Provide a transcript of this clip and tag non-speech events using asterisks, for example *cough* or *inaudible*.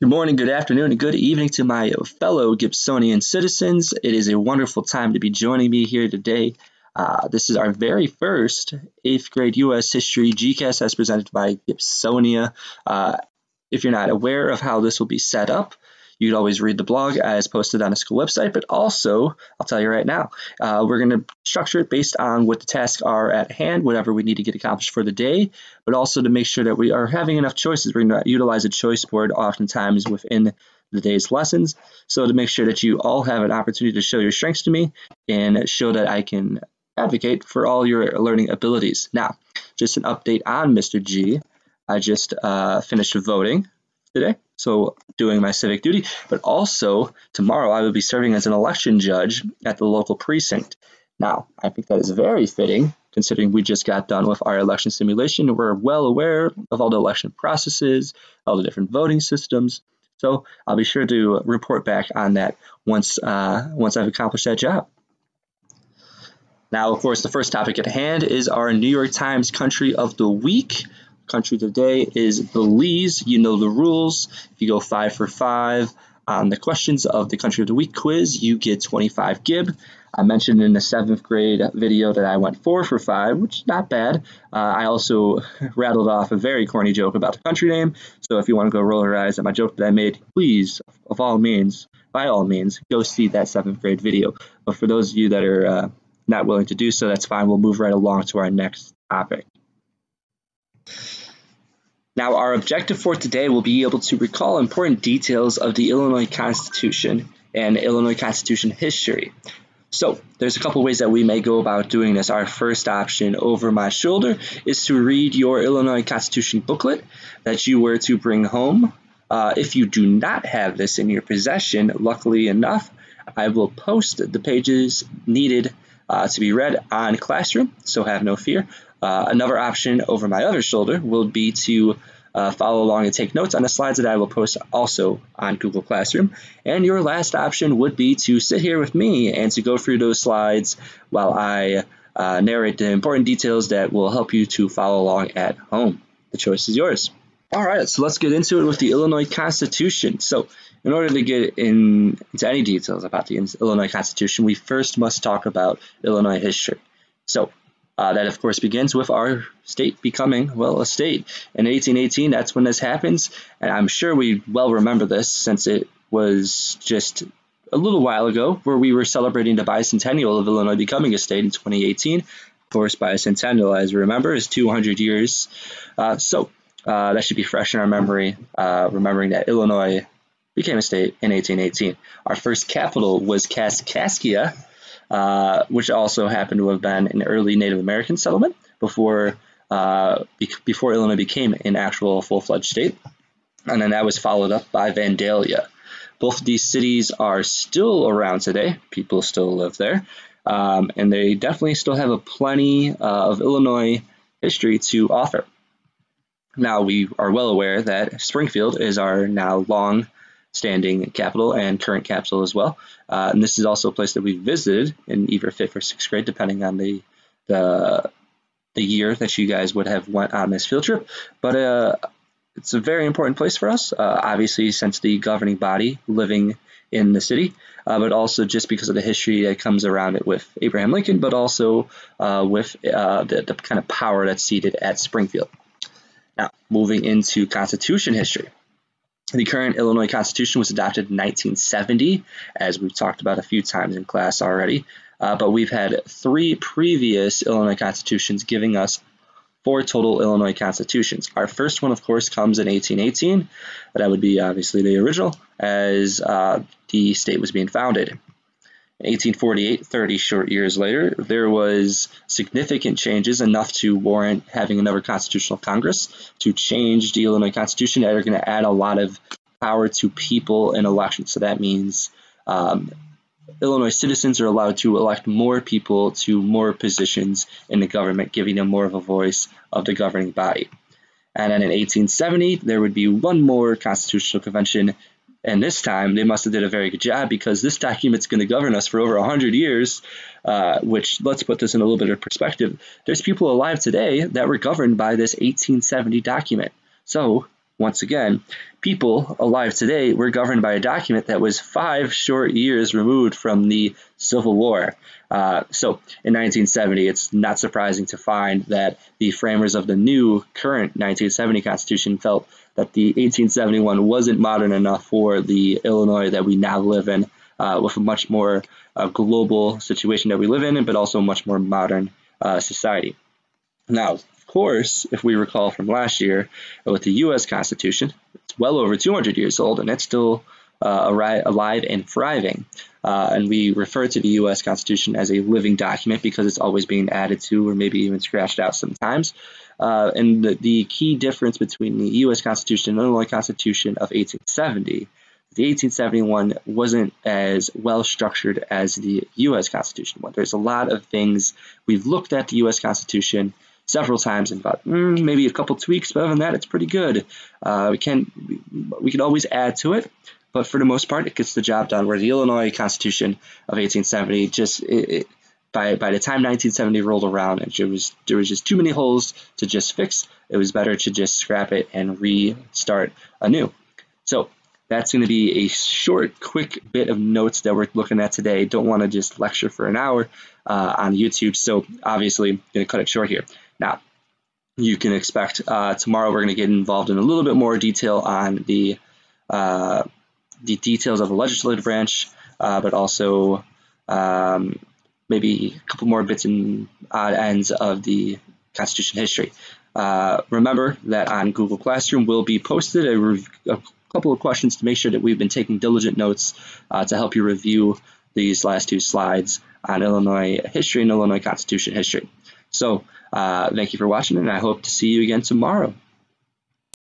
Good morning, good afternoon, and good evening to my fellow Gibsonian citizens. It is a wonderful time to be joining me here today. Uh, this is our very first 8th grade U.S. History G-Cast as presented by Gibsonia. Uh, if you're not aware of how this will be set up, you would always read the blog as posted on the school website, but also, I'll tell you right now, uh, we're going to structure it based on what the tasks are at hand, whatever we need to get accomplished for the day, but also to make sure that we are having enough choices. We're going to utilize a choice board oftentimes within the day's lessons. So to make sure that you all have an opportunity to show your strengths to me and show that I can advocate for all your learning abilities. Now, just an update on Mr. G. I just uh, finished voting today, so doing my civic duty, but also tomorrow I will be serving as an election judge at the local precinct. Now, I think that is very fitting considering we just got done with our election simulation. We're well aware of all the election processes, all the different voting systems. So I'll be sure to report back on that once uh, once I've accomplished that job. Now, of course, the first topic at hand is our New York Times Country of the Week country today is Belize. You know the rules. If you go five for five on the questions of the country of the week quiz, you get 25 gib. I mentioned in the seventh grade video that I went four for five, which is not bad. Uh, I also *laughs* rattled off a very corny joke about the country name. So if you want to go roll your eyes at my joke that I made, please, of all means, by all means, go see that seventh grade video. But for those of you that are uh, not willing to do so, that's fine. We'll move right along to our next topic. Now, our objective for today will be able to recall important details of the Illinois Constitution and Illinois Constitution history. So, there's a couple ways that we may go about doing this. Our first option over my shoulder is to read your Illinois Constitution booklet that you were to bring home. Uh, if you do not have this in your possession, luckily enough, I will post the pages needed uh, to be read on Classroom, so have no fear. Uh, another option over my other shoulder will be to uh, follow along and take notes on the slides that I will post also on Google Classroom. And your last option would be to sit here with me and to go through those slides while I uh, narrate the important details that will help you to follow along at home. The choice is yours. All right, so let's get into it with the Illinois Constitution. So, in order to get in, into any details about the Illinois Constitution, we first must talk about Illinois history. So, uh, that, of course, begins with our state becoming, well, a state. In 1818, that's when this happens, and I'm sure we well remember this since it was just a little while ago where we were celebrating the bicentennial of Illinois becoming a state in 2018. Of course, bicentennial, as we remember, is 200 years. Uh, so uh, that should be fresh in our memory, uh, remembering that Illinois became a state in 1818. Our first capital was Kaskaskia, uh, which also happened to have been an early Native American settlement before uh, be- before Illinois became an actual full-fledged state. And then that was followed up by Vandalia. Both of these cities are still around today. People still live there. Um, and they definitely still have a plenty uh, of Illinois history to offer. Now, we are well aware that Springfield is our now long standing capital and current capital as well. Uh, and this is also a place that we visited in either fifth or sixth grade, depending on the the the year that you guys would have went on this field trip. But uh, it's a very important place for us, uh, obviously, since the governing body living in the city, uh, but also just because of the history that comes around it with Abraham Lincoln, but also uh, with uh, the, the kind of power that's seated at Springfield. Now, moving into Constitution history. The current Illinois Constitution was adopted in 1970, as we've talked about a few times in class already. Uh, but we've had three previous Illinois constitutions giving us four total Illinois constitutions. Our first one, of course, comes in 1818. That would be obviously the original, as uh, the state was being founded. In 1848, 30 short years later, there was significant changes enough to warrant having another constitutional congress to change the Illinois Constitution that are going to add a lot of power to people in elections. So that means um, Illinois citizens are allowed to elect more people to more positions in the government, giving them more of a voice of the governing body. And then in 1870, there would be one more constitutional convention and this time they must have did a very good job because this document's going to govern us for over 100 years, uh, which let's put this in a little bit of perspective. There's people alive today that were governed by this 1870 document. So once again, people alive today were governed by a document that was five short years removed from the Civil War. Uh, so in 1970, it's not surprising to find that the framers of the new current 1970 Constitution felt that the 1871 wasn't modern enough for the Illinois that we now live in, uh, with a much more uh, global situation that we live in, but also a much more modern uh, society. Now, course, if we recall from last year with the U.S. Constitution, it's well over 200 years old and it's still uh, alive and thriving. Uh, and we refer to the U.S. Constitution as a living document because it's always being added to or maybe even scratched out sometimes. Uh, and the, the, key difference between the U.S. Constitution and the Illinois Constitution of 1870, the 1871 wasn't as well structured as the U.S. Constitution was. There's a lot of things we've looked at the U.S. Constitution several times and thought mm, maybe a couple tweaks, but other than that, it's pretty good. Uh, we can we can always add to it, but for the most part, it gets the job done. Where the Illinois Constitution of 1870 just it, it, by by the time 1970 rolled around, there was there was just too many holes to just fix. It was better to just scrap it and restart anew. So that's going to be a short, quick bit of notes that we're looking at today. Don't want to just lecture for an hour uh, on YouTube, so obviously going to cut it short here. Now, you can expect uh, tomorrow we're going to get involved in a little bit more detail on the uh, the details of the legislative branch, uh, but also um, maybe a couple more bits and odd ends of the Constitution history. Uh, remember that on Google Classroom will be posted a, a, couple of questions to make sure that we've been taking diligent notes uh, to help you review these last two slides on Illinois history and Illinois Constitution history. So uh, thank you for watching, and I hope to see you again tomorrow.